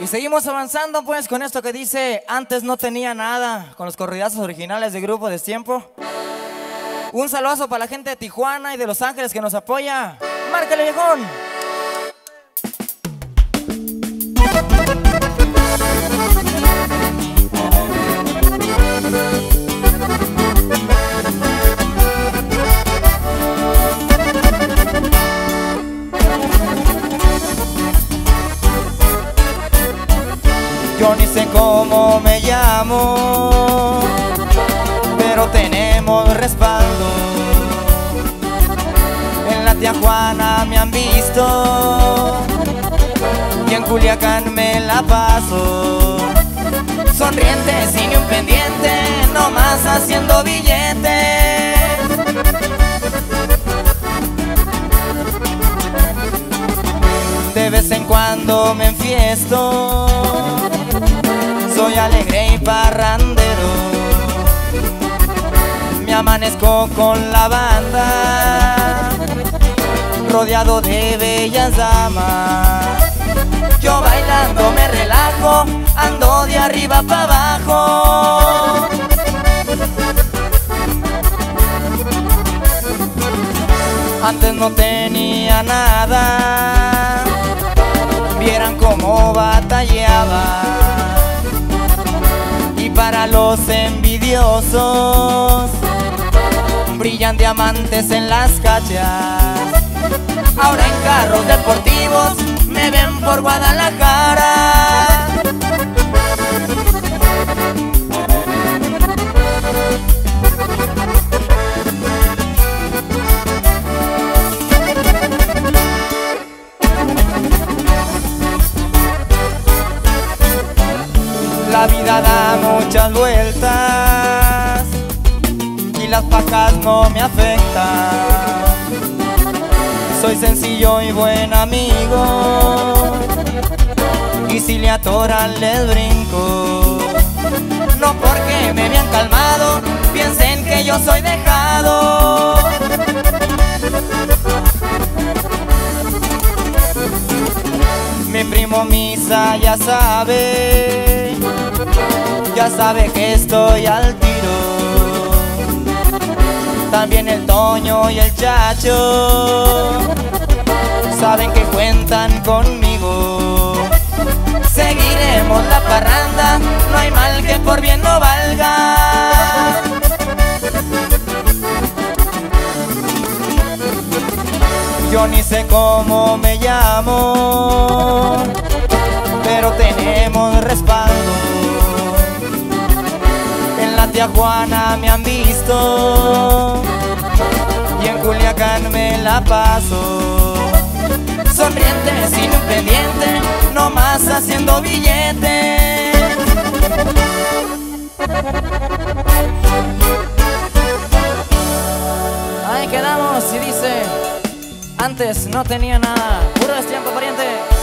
Y seguimos avanzando pues con esto que dice Antes no tenía nada Con los corridazos originales de Grupo Destiempo Un saludazo para la gente de Tijuana y de Los Ángeles que nos apoya ¡Márcale viejón! Me llamo, pero tenemos respaldo. En la tía Juana me han visto y en Culiacán me la paso. Sonriente, sin un pendiente, nomás haciendo billetes. De vez en cuando me enfiesto alegre y parrandero. Me amanezco con la banda, rodeado de bellas damas. Yo bailando me relajo, ando de arriba para abajo. Antes no tenía nada, para los envidiosos brillan diamantes en las cachas. Ahora en carros deportivos me ven por Guadalajara. La vida da muchas vueltas y las pajas no me afectan. Soy sencillo y buen amigo y si le atoran les brinco. No porque me vean calmado, piensen que yo soy dejado. Mi primo Misa ya sabe ya sabe que estoy al tiro. También el Toño y el Chacho saben que cuentan conmigo. Seguiremos la parranda, no hay mal que por bien no valga. Yo ni sé cómo me llamo, pero tenemos respaldo tía Juana me han visto y en Culiacán me la paso. Sonriente, sin un pendiente, nomás haciendo billetes. Ahí quedamos y dice, antes no tenía nada, puro tiempo pariente.